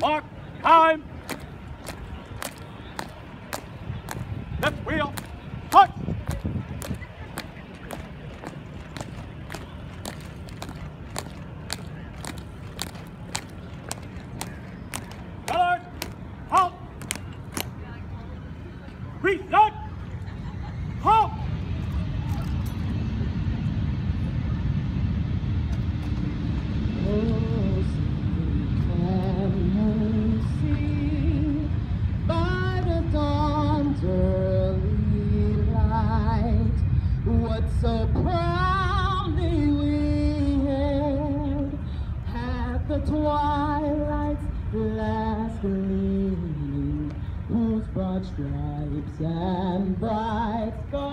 Mark, time. Left wheel, cut. Mallard, halt. Reset. What so proudly we hailed at the twilight's last gleaming, whose broad stripes and bright scars.